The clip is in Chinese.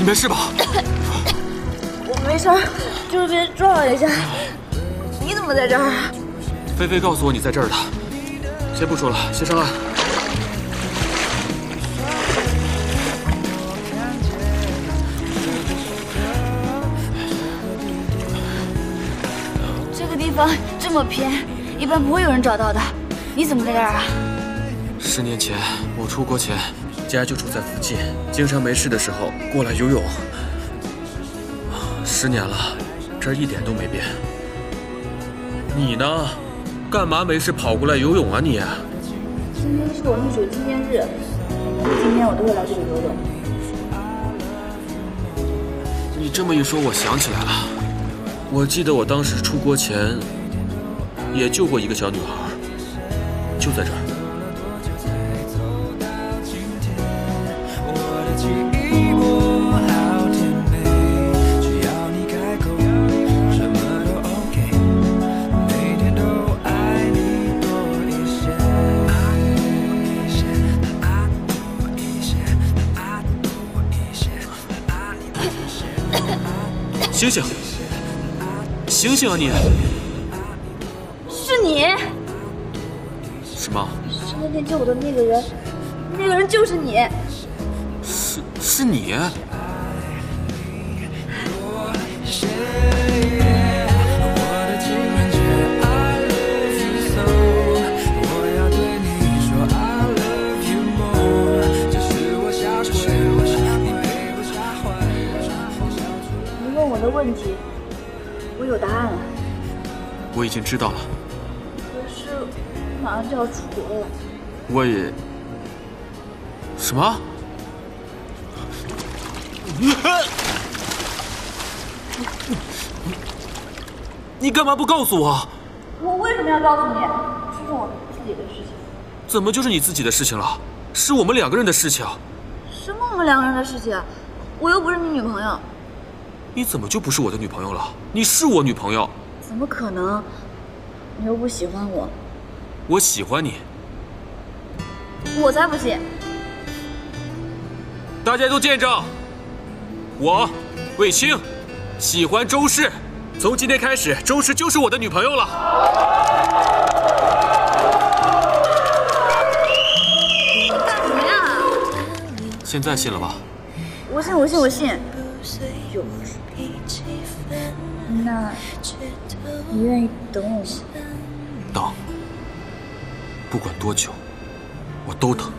你没事吧？我 没事，就是被撞了一下。你怎么在这儿啊？菲菲告诉我你在这儿的。先不说了，先上岸。这个地方这么偏，一般不会有人找到的。你怎么在这儿啊？十年前我出国前，家就住在附近，经常没事的时候过来游泳。十年了，这儿一点都没变。你呢？干嘛没事跑过来游泳啊你？今天是我溺水纪念日，今天我都会来这里游泳。你这么一说，我想起来了，我记得我当时出国前也救过一个小女孩，就在这儿。醒醒，醒醒啊你！是你，什么？是那天救我的那个人，那个人就是你。是是你？我的问题，我有答案了。我已经知道了。可是马上就要出国了，我也……什么？你干嘛不告诉我？我为什么要告诉你？这是我自己的事情。怎么就是你自己的事情了？是我们两个人的事情。什么我们两个人的事情？我又不是你女朋友，你怎么就不是我的女朋友了？你是我女朋友，怎么可能？你又不喜欢我，我喜欢你。我才不信！大家都见证，我卫青喜欢周氏，从今天开始，周氏就是我的女朋友了。干什么呀？现在信了吧？我信，我信，我信。有那你愿意等我吗？等，不管多久，我都等。